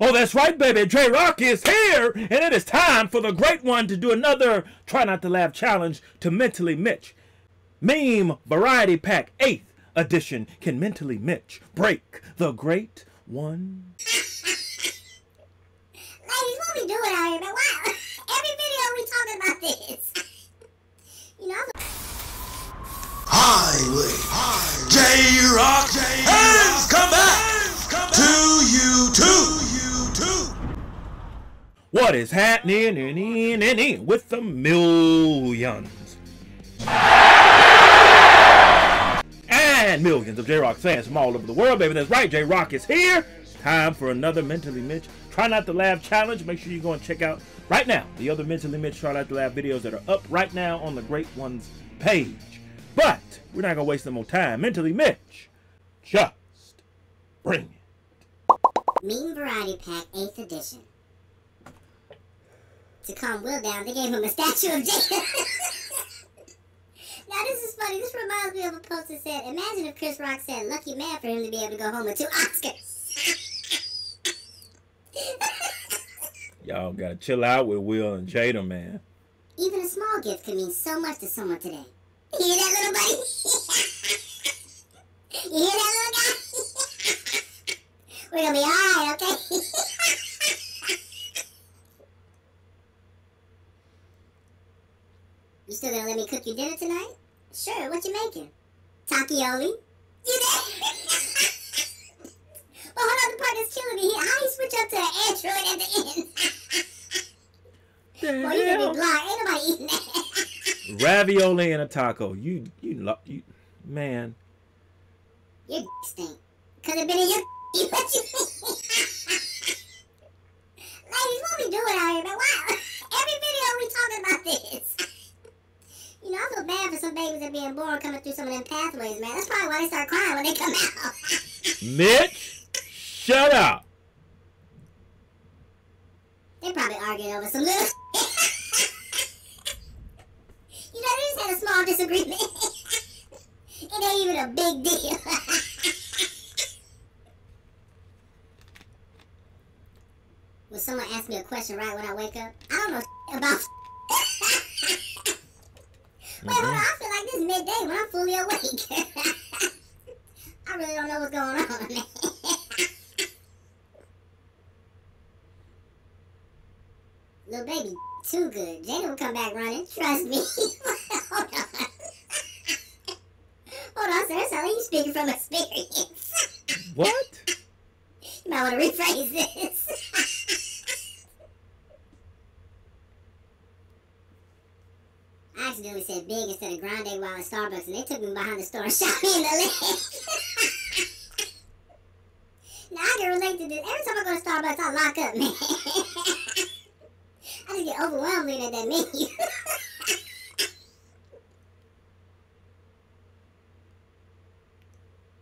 Oh, that's right, baby. J-Rocc is here, and it is time for the great one to do another Try Not to Laugh challenge to Mentally Mitch. Meme Variety Pack 8th edition. Can Mentally Mitch break the great one? Ladies, what we doing out here, man? Why? Every video we talking about this. You know, I'm Highway. J Rock has What is happening in, in, in, in with the millions? And millions of J-Rocc fans from all over the world, baby. That's right, J-Rocc is here. Time for another Mentally Mitch Try Not to Laugh challenge. Make sure you go and check out right now the other Mentally Mitch Try Not to Laugh videos that are up right now on the Great Ones page. But we're not going to waste no more time. Mentally Mitch, just bring it. Meme Variety Pack 8th edition. To calm Will down, they gave him a statue of Jacob. now, this is funny. This reminds me of a post that said, Imagine if Chris Rock said, lucky man for him to be able to go home with two Oscars. Y'all got to chill out with Will and Jada, man. Even a small gift can mean so much to someone today. You hear that, little buddy? you hear that, little guy? We're gonna be alright, okay? you still gonna let me cook you dinner tonight? Sure, what you making? Takioli? You there? well, hold on, the part that's killing me. How do you switch up to an Android at the end? Boy, you gonna be blind. Ain't nobody eating that. Ravioli and a taco. You, you, lo- you, man. Your stink. Could have been in your d- what you mean? Ladies, what we doing out here, man? Why? Every video we talking about this. You know, I feel bad for some babies that being born coming through some of them pathways, man. That's probably why they start crying when they come out. Mitch, shut up. they probably arguing over some little. you know, they just had a small disagreement. it ain't even a big deal. when someone asks me a question right when I wake up, I don't know about. Wait, hold on. Mm-hmm. I feel like this is midday when I'm fully awake. I really don't know what's going on, man. Little baby, too good. Jada will come back running. Trust me. hold on. hold on, sir. Like you speaking from experience. What? you might want to rephrase this. I accidentally said big instead of grande while at Starbucks, and they took me behind the store and shot me in the leg. now I can relate to this. Every time I go to Starbucks, I lock up, man. I just get overwhelmed looking at that menu.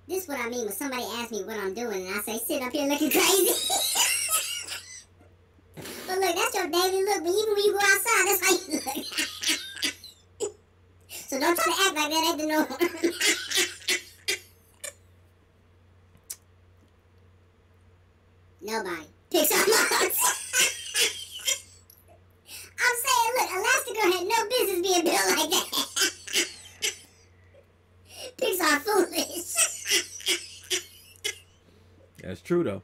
this is what I mean when somebody asks me what I'm doing, and I say, sit up here looking crazy. but look, that's your daily look. But even when you go outside, that's how you look. So don't try to act like that ain't the norm. Nobody. Pixar moms. I'm saying, look, Elastigirl had no business being built like that. Pixar foolish. That's true though.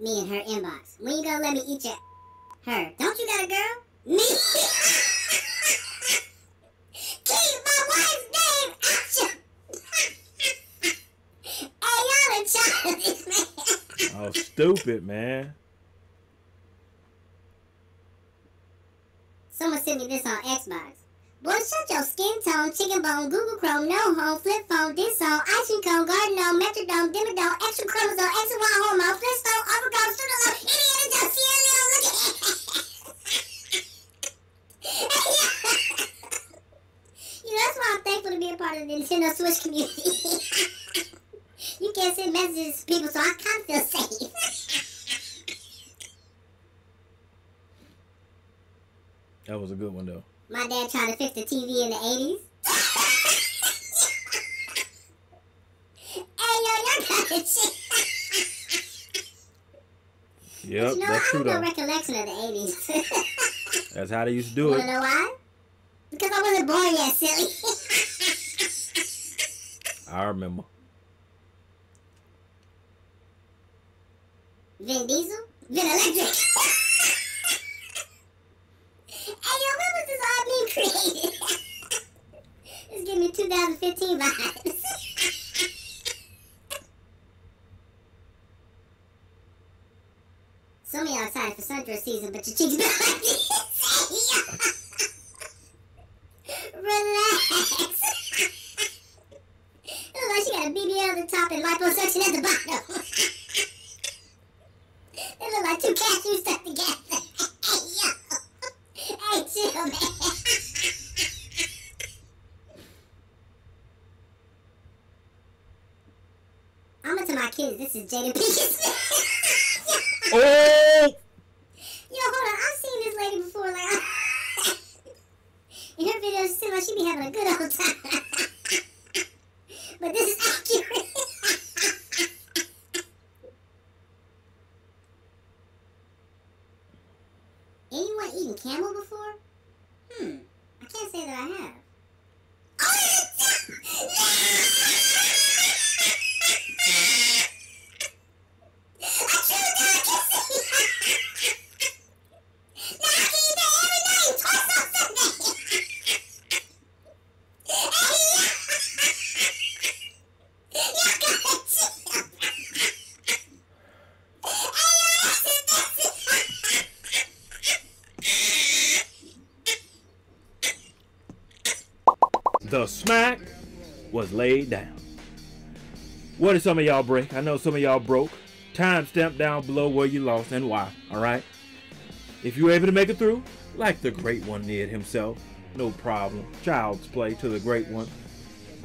Me and her inbox. When you gonna let me eat your her? Don't you got a girl? Me. Keep my wife's name out your. hey, y'all are childish, man. Oh, stupid, man. Someone sent me this on Xbox. Boy, shut your skin tone, chicken bone, Google Chrome, no home, flip phone, this song, ice cream cone, garden gnome, metrodome, dimmadome, extra chromosome, extra Y hormone, flintstone, avocado, pseudolome, Indiana Jones, Sierra Leone, look at You know, that's why I'm thankful to be a part of the Nintendo Switch community. you can't send messages to people, so I kind of feel safe. That was a good one though. My dad tried to fix the TV in the 80s. hey, yo, y'all got to chill. Yep, you know, that's I true have no recollection of the 80s. That's how they used to do Wanna it. know why? Because I wasn't born yet, silly. I remember. Vin Diesel? Vin Electric? hey, yo, when was this all being created? it's giving me 2015 vibes. Some of y'all excited for Sundraw season, but your cheeks be like this. Relax. Looks like she got a BBL at the top and liposuction at the bottom. They look like two cashews stuck together. Hey, yo. Hey, chill, man. I'm gonna tell my kids this is Jada Pinkett Oh! Yo, hold on. I've seen this lady before. Like, in her videos, it seems like she be having a good old time. but this is accurate. Anyone eaten camel before? Hmm. I can't say that I have. The smack was laid down. What did some of y'all break? I know some of y'all broke. Timestamp down below where you lost and why, alright? If you were able to make it through, like the great one did himself, no problem. Child's play to the great one.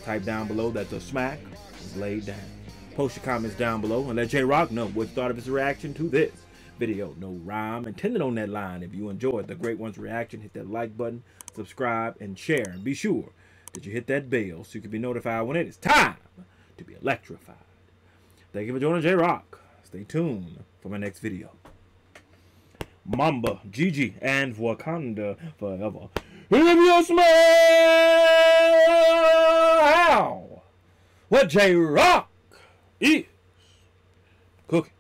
Type down below that the smack was laid down. Post your comments down below and let J-Rocc know what you thought of his reaction to this video. No rhyme intended on that line. If you enjoyed the great one's reaction, hit that like button, subscribe, and share. And be sure that you hit that bell so you can be notified when it is time to be electrified. Thank you for joining J-Rocc. Stay tuned for my next video. Mamba, Gigi, and Wakanda forever. If you smell what J-Rocc is cooking.